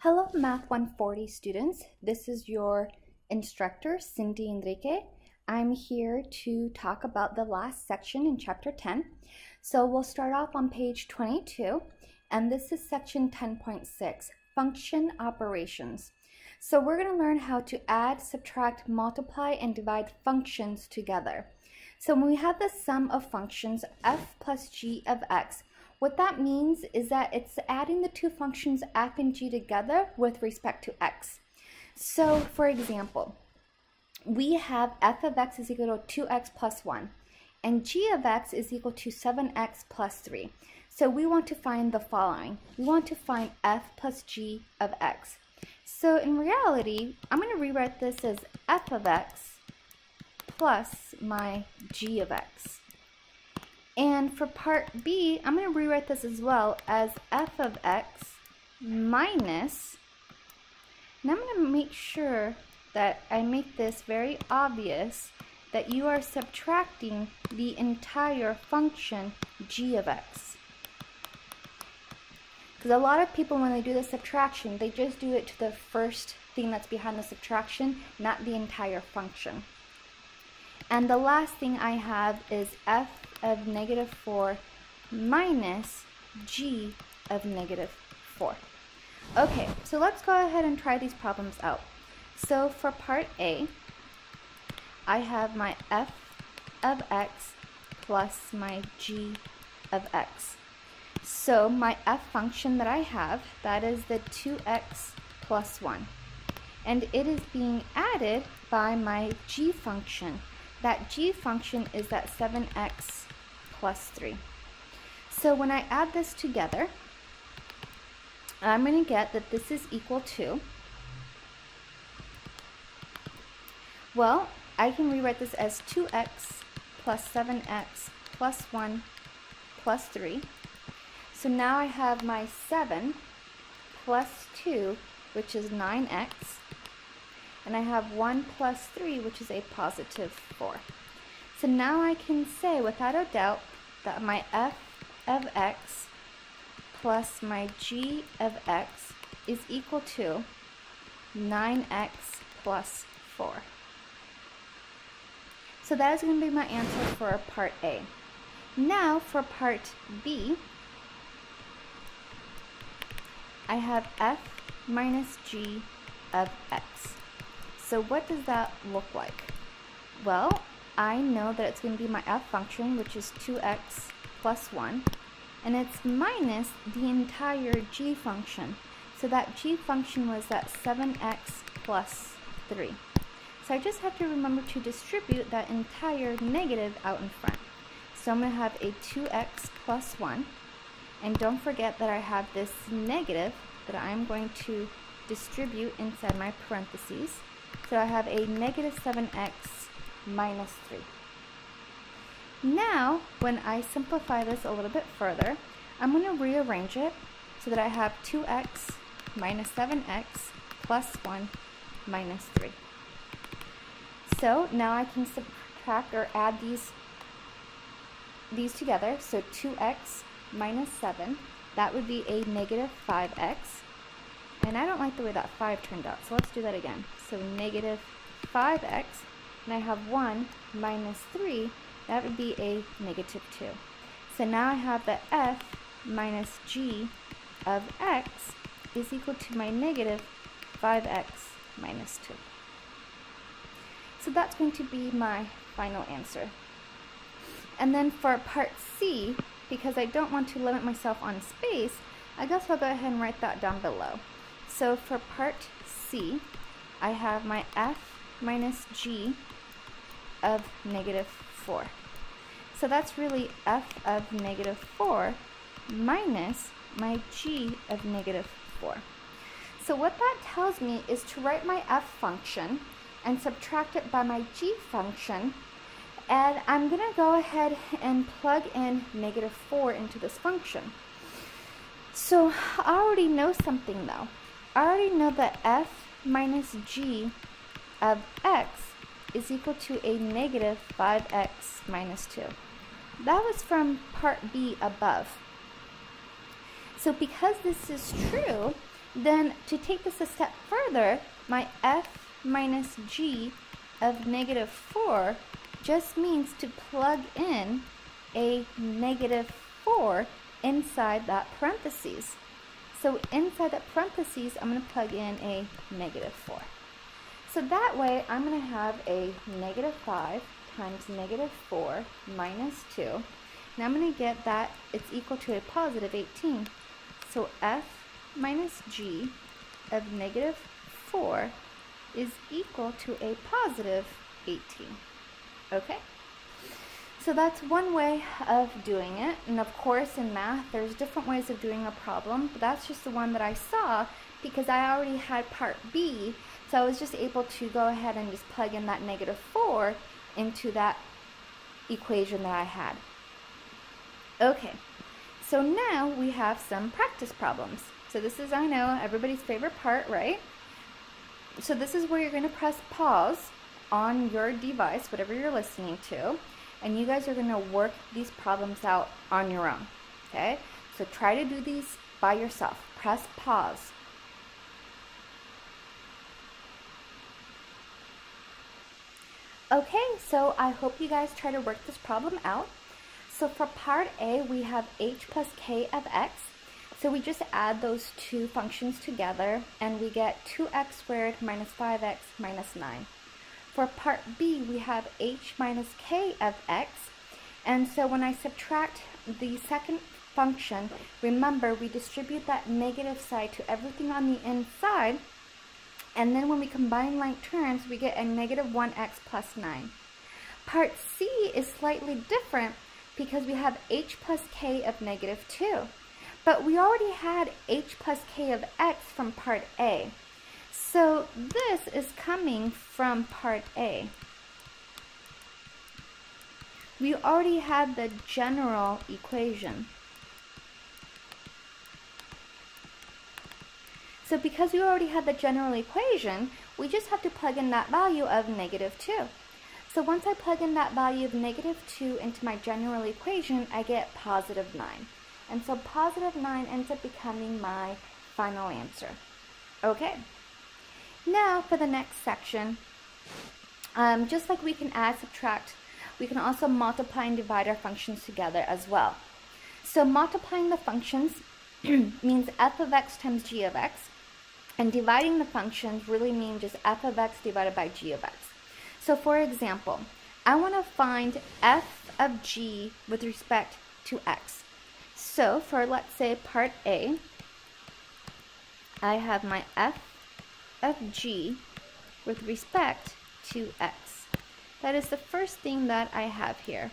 Hello Math 140 students, this is your instructor Cindy Enrigue. I'm here to talk about the last section in chapter 10. So we'll start off on page 22 and this is section 10.6, function operations. So we're going to learn how to add, subtract, multiply, and divide functions together. So when we have the sum of functions f plus g of x, what that means is that it's adding the two functions f and g together with respect to x. So for example, we have f of x is equal to 2x plus 1 and g of x is equal to 7x plus 3. So we want to find the following. We want to find f plus g of x. So in reality, I'm going to rewrite this as f of x plus my g of x. And for part B, I'm going to rewrite this as well as f of x minus, and I'm going to make sure that I make this very obvious that you are subtracting the entire function g of x. Because a lot of people, when they do the subtraction, they just do it to the first thing that's behind the subtraction, not the entire function. And the last thing I have is f of negative 4 minus g of negative 4. Okay, so let's go ahead and try these problems out. So for part A, I have my f of x plus my g of x. So my f function that I have, that is the 2x plus 1. And it is being added by my g function. That g function is that 7x plus 3. So when I add this together, I'm going to get that this is equal to, well, I can rewrite this as 2x plus 7x plus 1 plus 3. So now I have my 7 plus 2, which is 9x, and I have 1 plus 3, which is a positive 4. So now I can say without a doubt that my f of x plus my g of x is equal to 9x plus 4. So that is going to be my answer for part A. Now for part B, I have f minus g of x. So what does that look like? Well, I know that it's going to be my f function, which is 2x plus 1, and it's minus the entire g function. So that g function was that 7x plus 3. So I just have to remember to distribute that entire negative out in front. So I'm going to have a 2x plus 1, and don't forget that I have this negative that I'm going to distribute inside my parentheses. So I have a negative 7x minus 3. Now, when I simplify this a little bit further, I'm going to rearrange it so that I have 2x minus 7x plus 1 minus 3. So now I can subtract or add these these together. So 2x minus 7, that would be a negative 5x. And I don't like the way that 5 turned out, so let's do that again. So negative 5x and I have 1 minus 3, that would be a negative 2. So now I have that f minus g of x is equal to my negative 5x minus 2. So that's going to be my final answer. And then for part C, because I don't want to limit myself on space, I guess I'll go ahead and write that down below. So for part C, I have my f minus g of negative 4. So that's really f of negative 4 minus my g of negative 4. So what that tells me is to write my f function and subtract it by my g function and I'm going to go ahead and plug in negative 4 into this function. So I already know something though. I already know that f minus g of x is equal to a negative 5x minus 2. That was from part B above. So because this is true, Then to take this a step further, my f minus g of negative 4 just means to plug in a negative 4 inside that parentheses. So inside that parentheses, I'm going to plug in a negative 4. So that way, I'm going to have a negative 5 times negative 4 minus 2. Now I'm going to get that it's equal to a positive 18. So f minus g of negative 4 is equal to a positive 18. Okay? So that's one way of doing it. And of course, in math, there's different ways of doing a problem, but that's just the one that I saw because I already had part B. So I was just able to go ahead and just plug in that negative 4 into that equation that I had. Okay, so now we have some practice problems. So this is, I know, everybody's favorite part, right? So this is where you're going to press pause on your device, whatever you're listening to, and you guys are going to work these problems out on your own. Okay? So try to do these by yourself. Press pause. Okay, so I hope you guys try to work this problem out. So for part A, we have h plus k of x. So we just add those two functions together and we get 2x squared minus 5x minus 9. For part B, we have h minus k of x. And so when I subtract the second function, remember we distribute that negative side to everything on the inside. And then when we combine like terms, we get a negative 1x plus 9. Part C is slightly different because we have h plus k of negative 2. But we already had h plus k of x from part A. So this is coming from part A. We already had the general equation. So because we already had the general equation, we just have to plug in that value of negative 2. So once I plug in that value of negative 2 into my general equation, I get positive 9. And so positive 9 ends up becoming my final answer. Okay. Now for the next section, um, just like we can add, subtract, we can also multiply and divide our functions together as well. So multiplying the functions means f of x times g of x, and dividing the functions really means just f of x divided by g of x. So for example, I want to find f of g with respect to x. So for let's say part A, I have my f of g with respect to x. That is the first thing that I have here.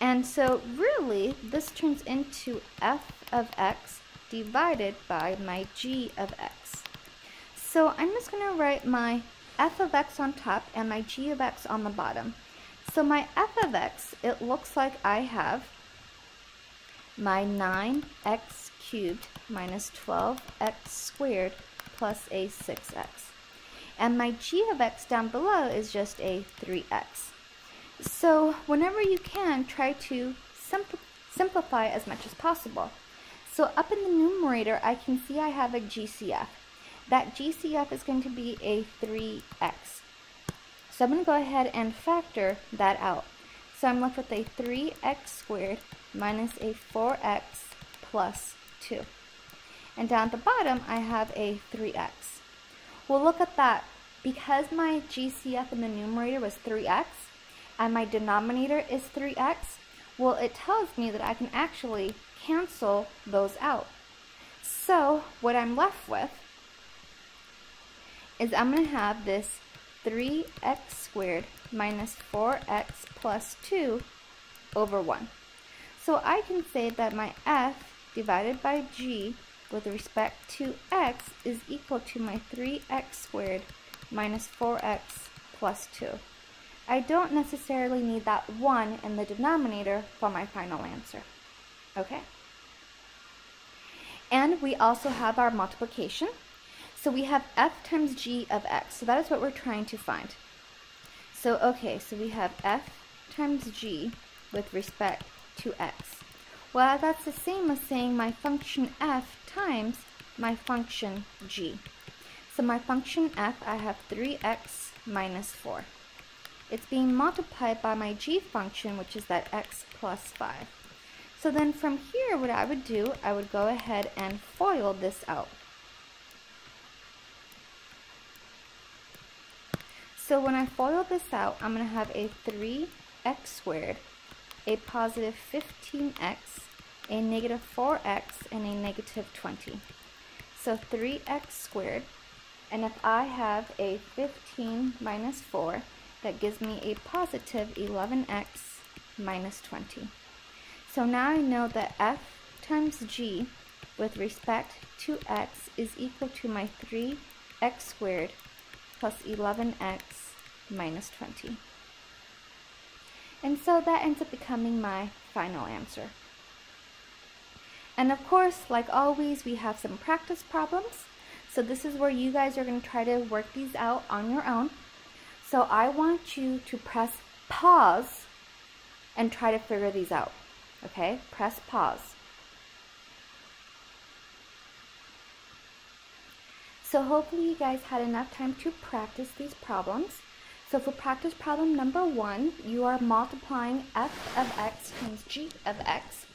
And so really, this turns into f of x divided by my g of x. So I'm just going to write my f of x on top and my g of x on the bottom. So my f of x, it looks like I have my 9x cubed minus 12x squared plus a 6x. And my g of x down below is just a 3x. So whenever you can, try to simpl simplify as much as possible. So up in the numerator, I can see I have a GCF. That GCF is going to be a 3x. So I'm going to go ahead and factor that out. So I'm left with a 3x squared minus a 4x plus 2. And down at the bottom, I have a 3x. Well, look at that. Because my GCF in the numerator was 3x, and my denominator is 3x, well, it tells me that I can actually cancel those out. So, what I'm left with is I'm going to have this 3x squared minus 4x plus 2 over 1. So I can say that my f divided by g with respect to x is equal to my 3x squared minus 4x plus 2. I don't necessarily need that 1 in the denominator for my final answer. Okay? And we also have our multiplication. So we have f times g of x. So that is what we're trying to find. So, okay, so we have f times g with respect to x. Well, that's the same as saying my function f times my function g. So my function f, I have 3x minus 4. It's being multiplied by my g function, which is that x plus 5. So then from here, what I would do, I would go ahead and FOIL this out. So when I FOIL this out, I'm going to have a 3x squared, a positive 15x, a negative 4x, and a negative 20. So 3x squared, and if I have a 15 minus 4, that gives me a positive 11x minus 20. So now I know that f times g with respect to x is equal to my 3x squared plus 11x minus 20. And so that ends up becoming my final answer. And of course, like always, we have some practice problems. So this is where you guys are going to try to work these out on your own. So I want you to press pause and try to figure these out. Okay, press pause. So hopefully you guys had enough time to practice these problems. So for practice problem number one, you are multiplying f of x times g of x.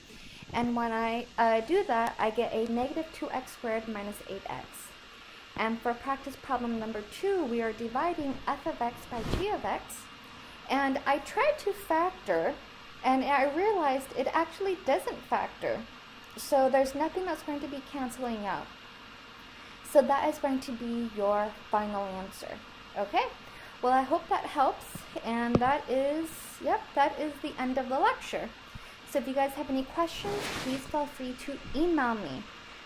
And when I uh, do that, I get a negative 2x squared minus 8x. And for practice problem number two, we are dividing f of x by g of x. And I tried to factor, and I realized it actually doesn't factor. So there's nothing that's going to be canceling out. So that is going to be your final answer. Okay? Well, I hope that helps. And that is, yep, that is the end of the lecture. So if you guys have any questions, please feel free to email me.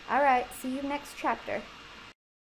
All right, see you next chapter.